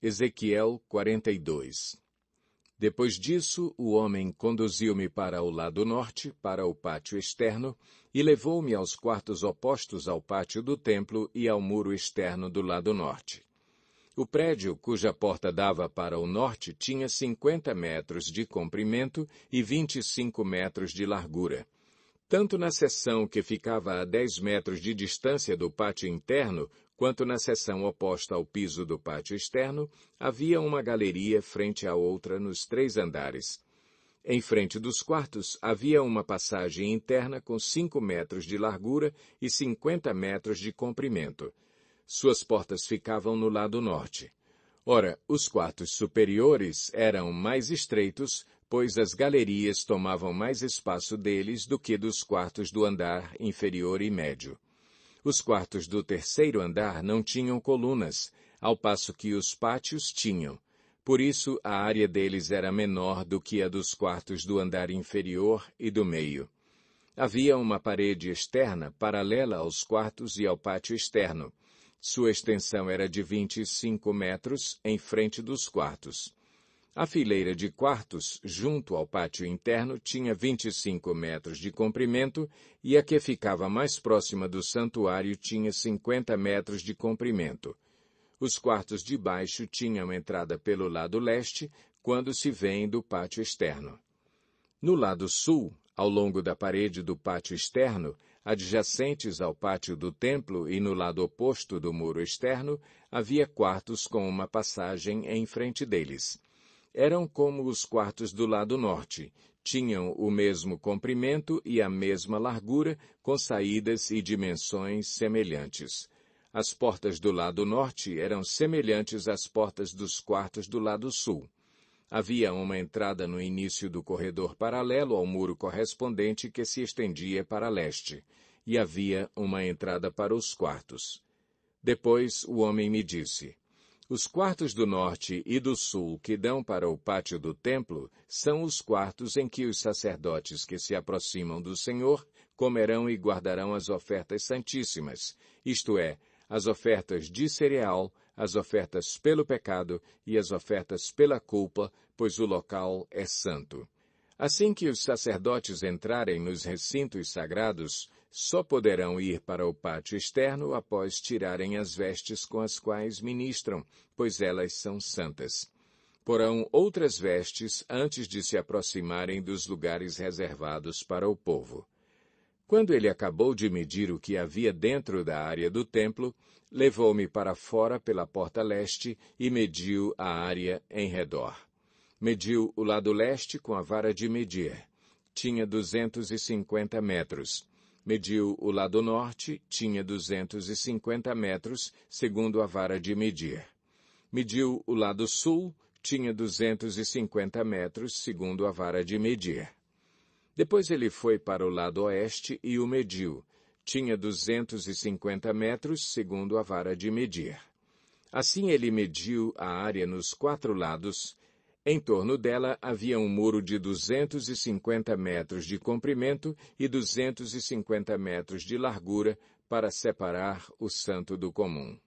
Ezequiel 42 Depois disso, o homem conduziu-me para o lado norte, para o pátio externo, e levou-me aos quartos opostos ao pátio do templo e ao muro externo do lado norte. O prédio, cuja porta dava para o norte, tinha 50 metros de comprimento e 25 metros de largura. Tanto na seção que ficava a 10 metros de distância do pátio interno, quanto na seção oposta ao piso do pátio externo, havia uma galeria frente à outra nos três andares. Em frente dos quartos havia uma passagem interna com 5 metros de largura e 50 metros de comprimento. Suas portas ficavam no lado norte. Ora, os quartos superiores eram mais estreitos, pois as galerias tomavam mais espaço deles do que dos quartos do andar inferior e médio. Os quartos do terceiro andar não tinham colunas, ao passo que os pátios tinham. Por isso, a área deles era menor do que a dos quartos do andar inferior e do meio. Havia uma parede externa paralela aos quartos e ao pátio externo, sua extensão era de 25 metros em frente dos quartos. A fileira de quartos, junto ao pátio interno, tinha 25 metros de comprimento e a que ficava mais próxima do santuário tinha 50 metros de comprimento. Os quartos de baixo tinham entrada pelo lado leste, quando se vêm do pátio externo. No lado sul, ao longo da parede do pátio externo, adjacentes ao pátio do templo e no lado oposto do muro externo, havia quartos com uma passagem em frente deles. Eram como os quartos do lado norte, tinham o mesmo comprimento e a mesma largura, com saídas e dimensões semelhantes. As portas do lado norte eram semelhantes às portas dos quartos do lado sul. Havia uma entrada no início do corredor paralelo ao muro correspondente que se estendia para leste, e havia uma entrada para os quartos. Depois o homem me disse, os quartos do norte e do sul que dão para o pátio do templo são os quartos em que os sacerdotes que se aproximam do Senhor comerão e guardarão as ofertas santíssimas, isto é, as ofertas de cereal, as ofertas pelo pecado e as ofertas pela culpa, pois o local é santo. Assim que os sacerdotes entrarem nos recintos sagrados, só poderão ir para o pátio externo após tirarem as vestes com as quais ministram, pois elas são santas. Porão outras vestes antes de se aproximarem dos lugares reservados para o povo. Quando ele acabou de medir o que havia dentro da área do templo, levou-me para fora pela porta leste e mediu a área em redor. Mediu o lado leste com a vara de medir. Tinha 250 metros. Mediu o lado norte, tinha 250 metros, segundo a vara de medir. Mediu o lado sul, tinha 250 metros, segundo a vara de medir. Depois ele foi para o lado oeste e o mediu. Tinha 250 metros, segundo a vara de medir. Assim ele mediu a área nos quatro lados. Em torno dela havia um muro de 250 metros de comprimento e 250 metros de largura para separar o santo do comum.